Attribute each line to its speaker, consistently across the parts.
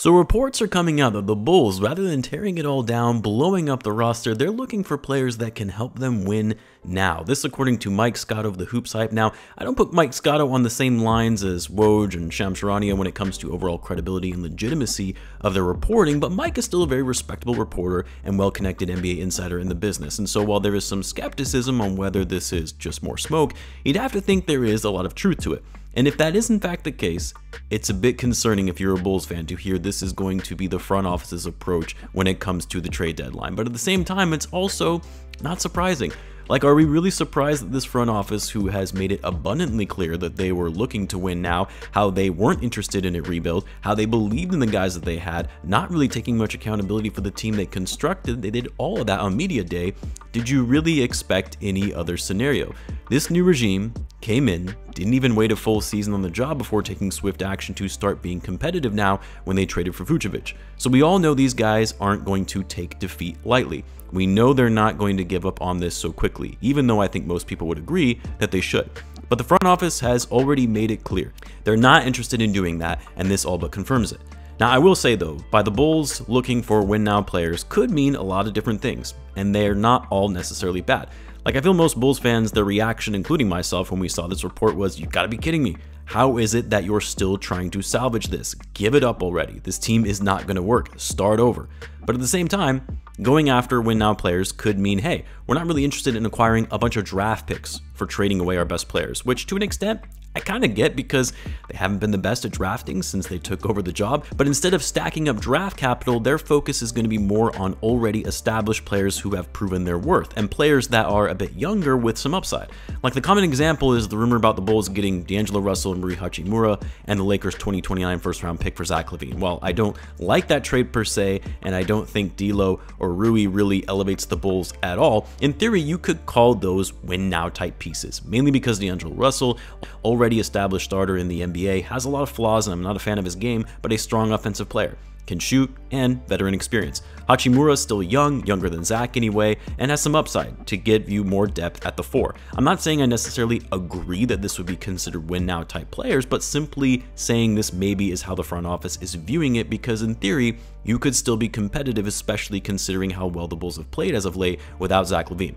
Speaker 1: So reports are coming out that the Bulls, rather than tearing it all down, blowing up the roster, they're looking for players that can help them win now. This according to Mike Scotto of the Hoops Hype. Now, I don't put Mike Scotto on the same lines as Woj and Shams Charania when it comes to overall credibility and legitimacy of their reporting, but Mike is still a very respectable reporter and well-connected NBA insider in the business. And so while there is some skepticism on whether this is just more smoke, you'd have to think there is a lot of truth to it. And if that is in fact the case, it's a bit concerning if you're a Bulls fan to hear this is going to be the front office's approach when it comes to the trade deadline. But at the same time, it's also not surprising. Like, are we really surprised that this front office, who has made it abundantly clear that they were looking to win now, how they weren't interested in a rebuild, how they believed in the guys that they had, not really taking much accountability for the team they constructed, they did all of that on Media Day, did you really expect any other scenario? This new regime came in, didn't even wait a full season on the job before taking swift action to start being competitive now when they traded for Vucevic. So we all know these guys aren't going to take defeat lightly. We know they're not going to give up on this so quickly, even though I think most people would agree that they should. But the front office has already made it clear. They're not interested in doing that, and this all but confirms it. Now, I will say though, by the Bulls looking for win now players could mean a lot of different things, and they're not all necessarily bad. Like, I feel most Bulls fans, their reaction, including myself, when we saw this report was, you gotta be kidding me. How is it that you're still trying to salvage this? Give it up already. This team is not gonna work. Start over. But at the same time, Going after win now players could mean, hey, we're not really interested in acquiring a bunch of draft picks for trading away our best players, which to an extent I kind of get because they haven't been the best at drafting since they took over the job, but instead of stacking up draft capital, their focus is going to be more on already established players who have proven their worth and players that are a bit younger with some upside. Like the common example is the rumor about the Bulls getting D'Angelo Russell and Rui Hachimura and the Lakers 2029 first round pick for Zach LaVine. Well, I don't like that trade per se, and I don't think D'Lo or Rui really elevates the Bulls at all. In theory, you could call those win now type pieces, mainly because D'Angelo Russell already already established starter in the NBA, has a lot of flaws and I'm not a fan of his game, but a strong offensive player. Can shoot, and veteran experience. Hachimura is still young, younger than Zach anyway, and has some upside to give you more depth at the 4. I'm not saying I necessarily agree that this would be considered win now type players, but simply saying this maybe is how the front office is viewing it because in theory, you could still be competitive, especially considering how well the Bulls have played as of late without Zach LaVine.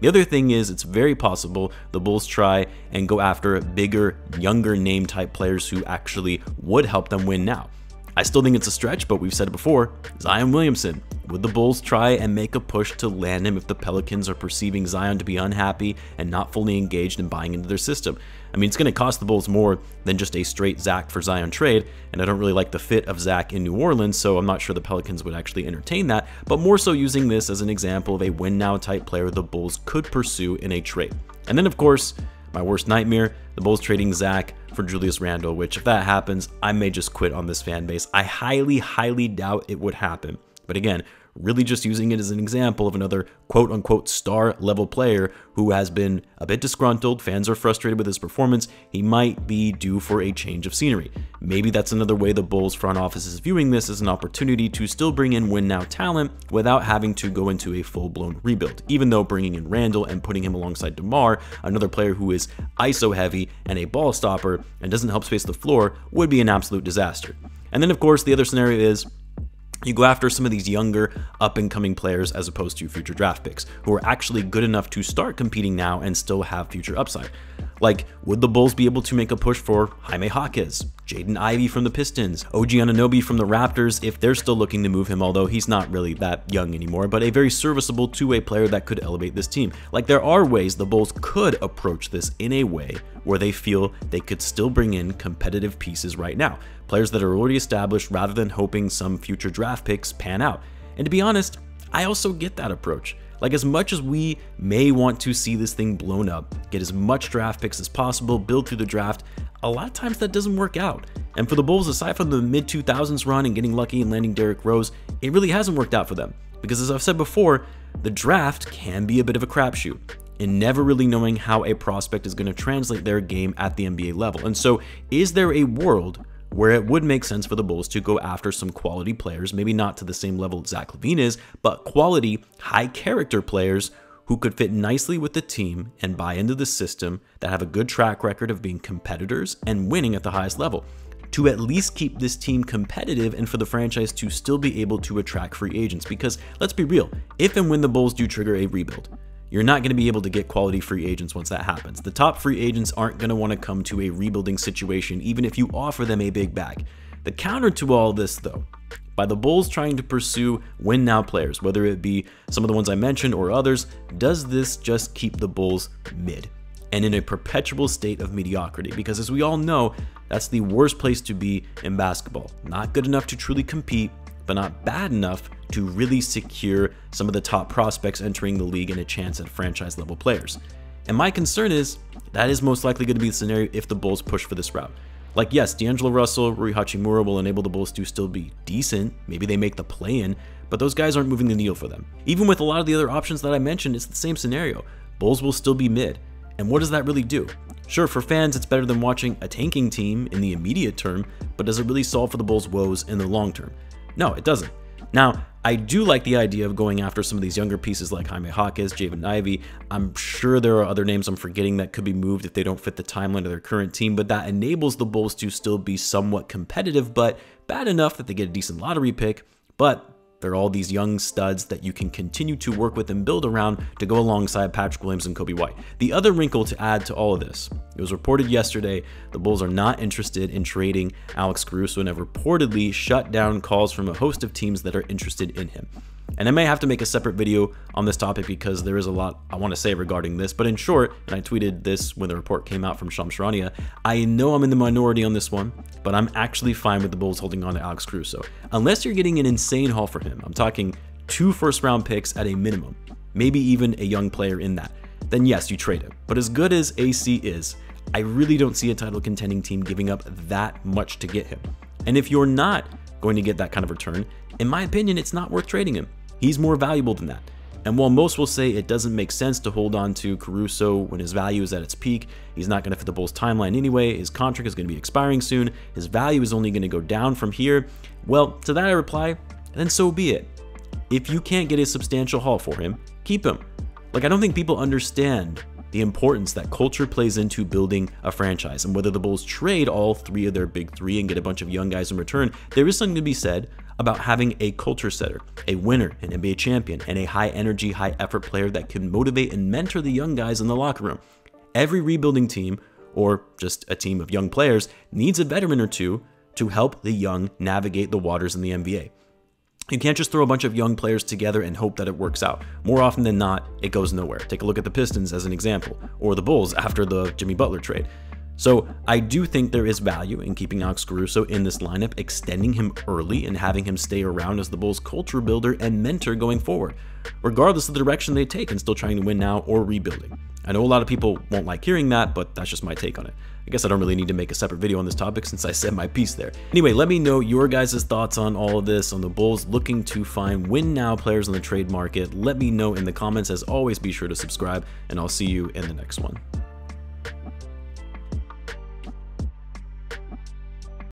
Speaker 1: The other thing is, it's very possible the Bulls try and go after bigger, younger name type players who actually would help them win now. I still think it's a stretch, but we've said it before Zion Williamson. Would the Bulls try and make a push to land him if the Pelicans are perceiving Zion to be unhappy and not fully engaged in buying into their system? I mean, it's going to cost the Bulls more than just a straight Zach for Zion trade, and I don't really like the fit of Zach in New Orleans, so I'm not sure the Pelicans would actually entertain that, but more so using this as an example of a win now type player the Bulls could pursue in a trade. And then, of course, my worst nightmare, the Bulls trading Zach for Julius Randle, which if that happens, I may just quit on this fan base. I highly, highly doubt it would happen. But again, really just using it as an example of another quote unquote star level player who has been a bit disgruntled, fans are frustrated with his performance, he might be due for a change of scenery. Maybe that's another way the Bulls front office is viewing this as an opportunity to still bring in win now talent without having to go into a full blown rebuild, even though bringing in Randle and putting him alongside DeMar, another player who is ISO heavy and a ball stopper and doesn't help space the floor, would be an absolute disaster. And then, of course, the other scenario is you go after some of these younger, up and coming players as opposed to future draft picks who are actually good enough to start competing now and still have future upside. Like, would the Bulls be able to make a push for Jaime Jaquez, Jaden Ivey from the Pistons, OG Anunoby from the Raptors if they're still looking to move him, although he's not really that young anymore, but a very serviceable two-way player that could elevate this team. Like, there are ways the Bulls could approach this in a way where they feel they could still bring in competitive pieces right now, players that are already established rather than hoping some future draft picks pan out. And to be honest, I also get that approach. Like, as much as we may want to see this thing blown up, get as much draft picks as possible, build through the draft, a lot of times that doesn't work out. And for the Bulls, aside from the mid 2000s run and getting lucky and landing Derrick Rose, it really hasn't worked out for them. Because as I've said before, the draft can be a bit of a crapshoot in never really knowing how a prospect is going to translate their game at the NBA level. And so, is there a world where it would make sense for the Bulls to go after some quality players, maybe not to the same level Zach LaVine is, but quality, high character players who could fit nicely with the team and buy into the system that have a good track record of being competitors and winning at the highest level. to at least keep this team competitive and for the franchise to still be able to attract free agents. Because let's be real, if and when the Bulls do trigger a rebuild, you're not going to be able to get quality free agents once that happens. The top free agents aren't going to want to come to a rebuilding situation, even if you offer them a big bag. The counter to all this, though, by the Bulls trying to pursue win now players, whether it be some of the ones I mentioned or others, does this just keep the Bulls mid and in a perpetual state of mediocrity? Because as we all know, that's the worst place to be in basketball. Not good enough to truly compete, but not bad enough to really secure some of the top prospects entering the league and a chance at franchise level players. And my concern is that is most likely going to be the scenario if the Bulls push for this route. Like, yes, D'Angelo Russell, Rui Hachimura will enable the Bulls to still be decent. Maybe they make the play in, but those guys aren't moving the needle for them. Even with a lot of the other options that I mentioned, it's the same scenario. Bulls will still be mid. And what does that really do? Sure, for fans, it's better than watching a tanking team in the immediate term, but does it really solve for the Bulls' woes in the long term? No, it doesn't. Now, I do like the idea of going after some of these younger pieces like Jaime Jaquez, Jaden Ivey. I'm sure there are other names I'm forgetting that could be moved if they don't fit the timeline of their current team, but that enables the Bulls to still be somewhat competitive, but bad enough that they get a decent lottery pick, but they're all these young studs that you can continue to work with and build around to go alongside Patrick Williams and Coby White. The other wrinkle to add to all of this, it was reported yesterday the Bulls are not interested in trading Alex Caruso and have reportedly shut down calls from a host of teams that are interested in him. And I may have to make a separate video on this topic because there is a lot I want to say regarding this. But in short, and I tweeted this when the report came out from Shams Charania, I know I'm in the minority on this one, but I'm actually fine with the Bulls holding on to Alex Caruso. Unless you're getting an insane haul for him, I'm talking two first round picks at a minimum, maybe even a young player in that, then yes, you trade him. But as good as AC is, I really don't see a title contending team giving up that much to get him. And if you're not going to get that kind of return, in my opinion, it's not worth trading him. He's more valuable than that. And while most will say it doesn't make sense to hold on to Caruso when his value is at its peak, he's not going to fit the Bulls' timeline anyway, his contract is going to be expiring soon, his value is only going to go down from here, well, to that I reply, then so be it. If you can't get a substantial haul for him, keep him. Like, I don't think people understand the importance that culture plays into building a franchise. And whether the Bulls trade all three of their big three and get a bunch of young guys in return, there is something to be said about having a culture setter, a winner, an NBA champion, and a high energy, high effort player that can motivate and mentor the young guys in the locker room. Every rebuilding team, or just a team of young players, needs a veteran or two to help the young navigate the waters in the NBA. You can't just throw a bunch of young players together and hope that it works out. More often than not, it goes nowhere. Take a look at the Pistons as an example, or the Bulls after the Jimmy Butler trade. So I do think there is value in keeping Alex Caruso in this lineup, extending him early and having him stay around as the Bulls' culture builder and mentor going forward, regardless of the direction they take and still trying to win now or rebuilding. I know a lot of people won't like hearing that, but that's just my take on it. I guess I don't really need to make a separate video on this topic since I said my piece there. Anyway, let me know your guys' thoughts on all of this, on the Bulls looking to find win now players on the trade market. Let me know in the comments. As always, be sure to subscribe, and I'll see you in the next one.